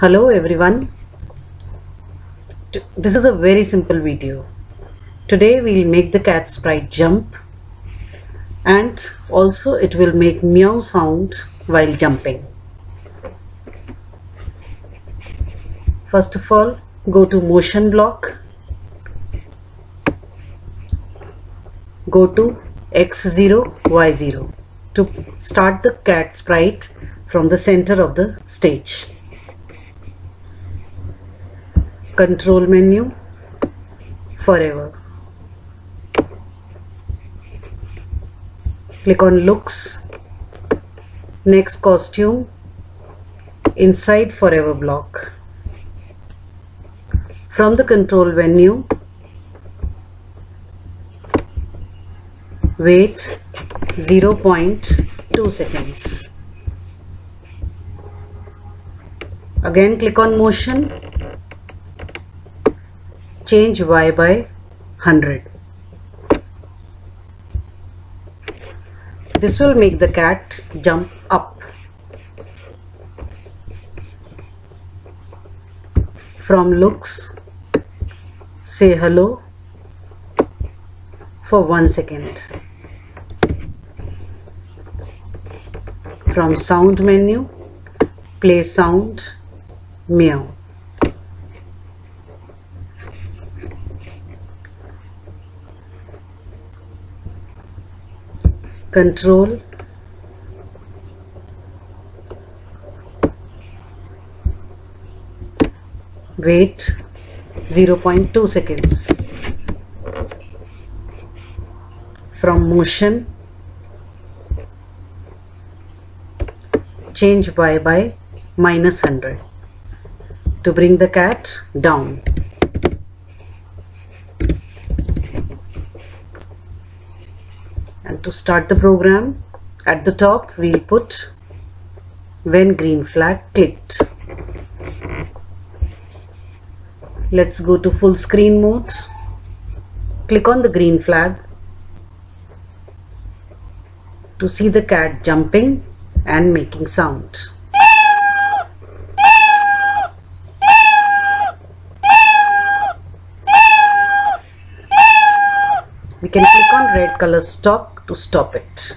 Hello everyone. This is a very simple video. Today we'll make the cat sprite jump and also it will make meow sound while jumping. First of all, go to motion block. Go to x0, y0 to start the cat sprite from the center of the stage. Control menu forever. Click on looks. Next costume inside forever block. From the control menu wait 0.2 seconds. Again click on motion. Change Y by 100. This will make the cat jump up. From looks, say hello for 1 second. From sound menu, play sound meow. Control. Wait 0.2 seconds. From motion. Change y by minus 100 to bring the cat down and to start the program at the top we'll put when green flag clicked. Let's go to full screen mode. Click on the green flag to see the cat jumping and making sound. We can click on red color stop to stop it